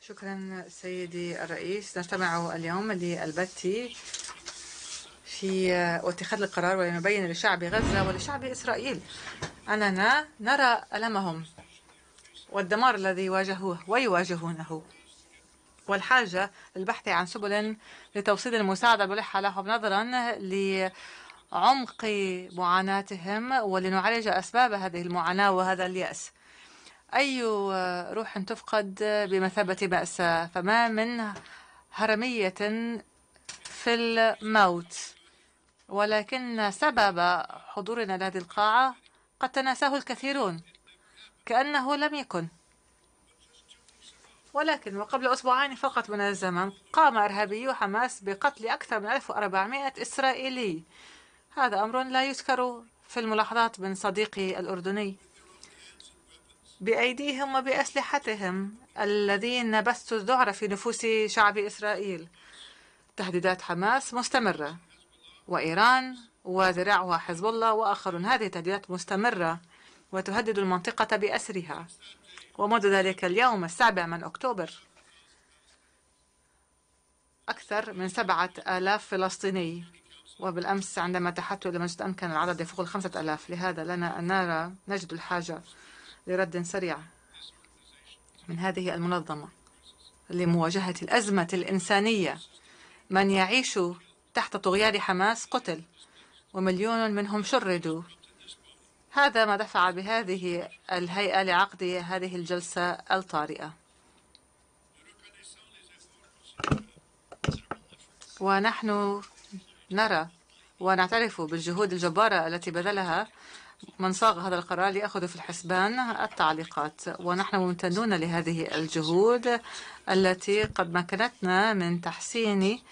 شكرا سيدي الرئيس. نجتمع اليوم للبت في اتخاذ القرار ونبين لشعب غزة ولشعب إسرائيل. أننا نرى ألمهم والدمار الذي واجهوه ويواجهونه والحاجة للبحث عن سبل لتوصيل المساعدة الملحة لهم نظرا لعمق معاناتهم ولنعالج أسباب هذه المعاناة وهذا اليأس. أي روح تفقد بمثابة مأساة فما من هرمية في الموت. ولكن سبب حضورنا لهذه القاعة قد تناساه الكثيرون كأنه لم يكن. ولكن وقبل أسبوعين فقط من الزمن قام إرهابيو حماس بقتل أكثر من 1400 إسرائيلي. هذا أمر لا يذكر في الملاحظات من صديقي الأردني. بأيديهم وبأسلحتهم الذين بثوا الذعر في نفوس شعب إسرائيل. تهديدات حماس مستمرة. وإيران وذراعها حزب الله وآخرون هذه تهديدات مستمرة وتهدد المنطقة بأسرها. ومنذ ذلك اليوم السابع من أكتوبر أكثر من سبعة آلاف فلسطيني. وبالأمس عندما تحدثت إلى مجد أن كان العدد يفوق الخمسة آلاف. لهذا لنا أن نرى نجد الحاجة لرد سريع من هذه المنظمة لمواجهة الأزمة الإنسانية. من يعيش تحت طغيان حماس قتل ومليون منهم شردوا. هذا ما دفع بهذه الهيئة لعقد هذه الجلسة الطارئة. ونحن نرى ونعترف بالجهود الجبارة التي بذلها من صاغ هذا القرار ليأخذ في الحسبان التعليقات. ونحن ممتنون لهذه الجهود التي قد مكنتنا من تحسين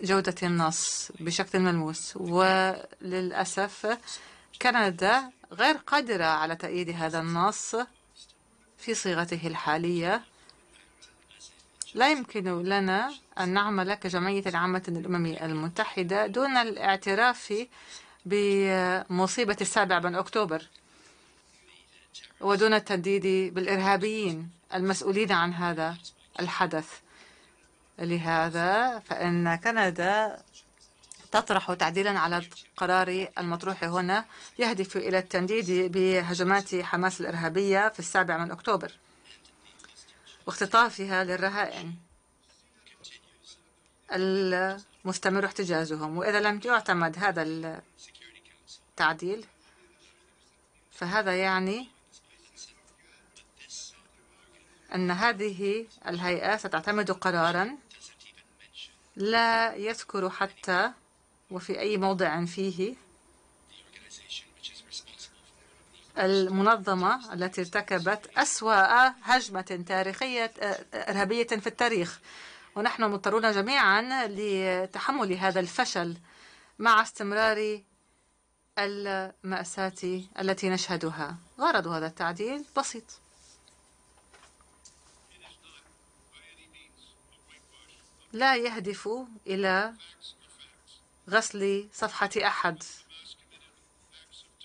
جودة النص بشكل ملموس. وللأسف كندا غير قادرة على تأييد هذا النص في صيغته الحالية. لا يمكن لنا أن نعمل كجمعية عامة للأمم المتحدة دون الاعتراف بمصيبة السابع من أكتوبر. ودون التنديد بالإرهابيين المسؤولين عن هذا الحدث. لهذا فإن كندا تطرح تعديلا على القرار المطروح هنا يهدف إلى التنديد بهجمات حماس الإرهابية في السابع من أكتوبر. واختطافها للرهائن. المستمر احتجازهم. وإذا لم يعتمد هذا التعديل. فهذا يعني أن هذه الهيئة ستعتمد قرارا لا يذكر حتى وفي أي موضع فيه المنظمة التي ارتكبت أسوأ هجمة تاريخية إرهابية في التاريخ. ونحن مضطرون جميعا لتحمل هذا الفشل مع استمرار المأساة التي نشهدها. غرض هذا التعديل بسيط. لا يهدف إلى غسل صفحة أحد.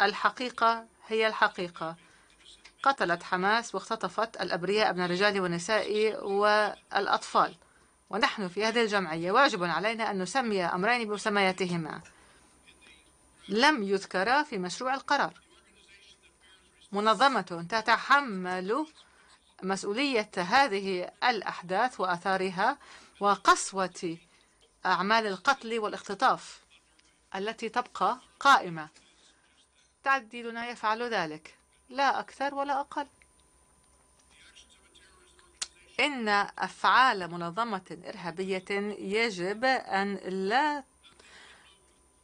الحقيقة هي الحقيقة. قتلت حماس واختطفت الأبرياء من الرجال والنساء والأطفال. ونحن في هذه الجمعية واجب علينا أن نسمي أمرين بمسمياتهما لم يذكرا في مشروع القرار. منظمة تتحمل مسؤولية هذه الأحداث وأثارها وقسوة أعمال القتل والاختطاف التي تبقى قائمة. تعديلنا يفعل ذلك. لا أكثر ولا أقل. إن أفعال منظمة إرهابية يجب أن لا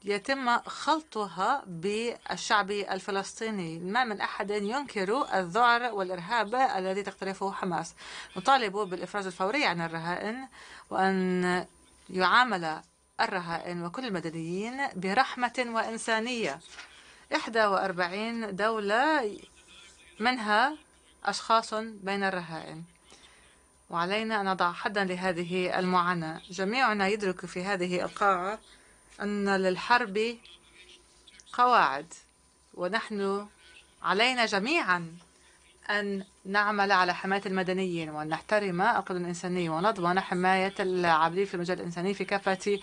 يتم خلطها بالشعب الفلسطيني. ما من أحد ينكر الذعر والإرهاب الذي تقترفه حماس. نطالب بالإفراج الفوري عن الرهائن وأن يعامل الرهائن وكل المدنيين برحمة وإنسانية. 41 دولة منها أشخاص بين الرهائن. وعلينا أن نضع حدا لهذه المعاناة. جميعنا يدرك في هذه القاعة أن للحرب قواعد ونحن علينا جميعا أن نعمل على حماية المدنيين وأن نحترم القانون الإنساني ونضمن حماية العاملين في المجال الإنساني في كافة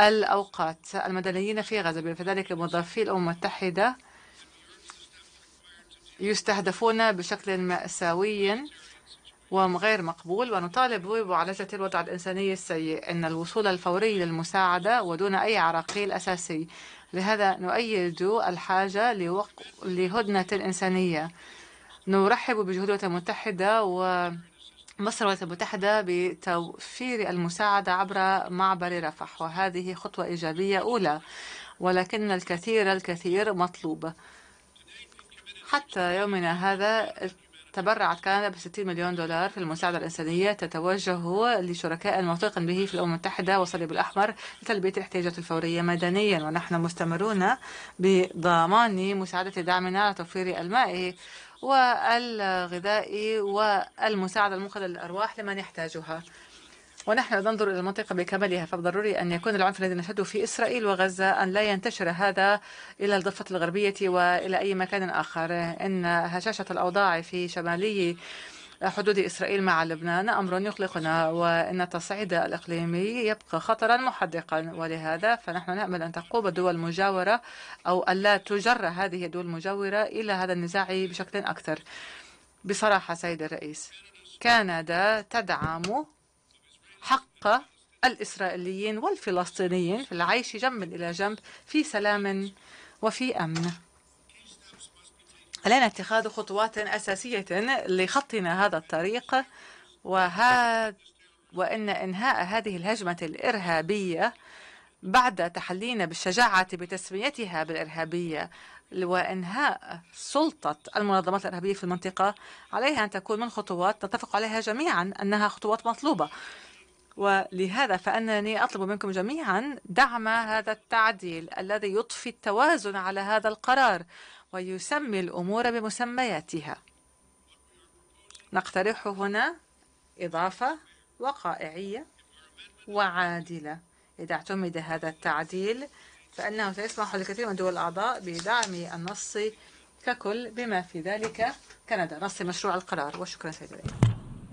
الأوقات المدنيين في غزة. بذلك موظفي الأمم المتحدة يستهدفون بشكل مأساوي وغير مقبول ونطالب بمعالجة الوضع الإنساني السيء. إن الوصول الفوري للمساعدة ودون أي عراقيل أساسي. لهذا نؤيد الحاجة لوق... لهدنة إنسانية نرحب بجهود الولايات المتحدة و مصر والولايات المتحدة بتوفير المساعدة عبر معبر رفح وهذه خطوة إيجابية أولى ولكن الكثير الكثير مطلوب. حتى يومنا هذا تبرعت كندا ب 60 مليون دولار في المساعدة الإنسانية تتوجه لشركاء الموثوق به في الأمم المتحدة والصليب الأحمر لتلبية الاحتياجات الفورية مدنيا. ونحن مستمرون بضمان مساعدة دعمنا على توفير الماء والغذاء والمساعدة المنقذة للأرواح لمن يحتاجها. ونحن ننظر إلى المنطقة بكملها فضروري أن يكون العنف الذي نشهده في إسرائيل وغزة أن لا ينتشر هذا إلى الضفة الغربية وإلى أي مكان آخر. إن هشاشة الأوضاع في شمالي حدود إسرائيل مع لبنان أمر يقلقنا وإن التصعيد الإقليمي يبقى خطرا محدقا. ولهذا فنحن نأمل أن تقوم الدول المجاورة أو ألا تجر هذه الدول المجاورة إلى هذا النزاع بشكل أكثر. بصراحة سيد الرئيس كندا تدعم حق الإسرائيليين والفلسطينيين في العيش جنبا إلى جنب في سلام وفي أمن. علينا اتخاذ خطوات أساسية لخطنا هذا الطريق وهذا وإن إنهاء هذه الهجمة الإرهابية بعد تحلينا بالشجاعة بتسميتها بالإرهابية وإنهاء سلطة المنظمات الإرهابية في المنطقة عليها أن تكون من خطوات نتفق عليها جميعا أنها خطوات مطلوبة. ولهذا فأنني أطلب منكم جميعا دعم هذا التعديل الذي يضفي التوازن على هذا القرار ويسمي الأمور بمسمياتها. نقترح هنا إضافة وقائعية وعادلة. إذا اعتمد هذا التعديل فإنه سيسمح لكثير من دول الأعضاء بدعم النص ككل بما في ذلك. كندا نص مشروع القرار. وشكرا سيدي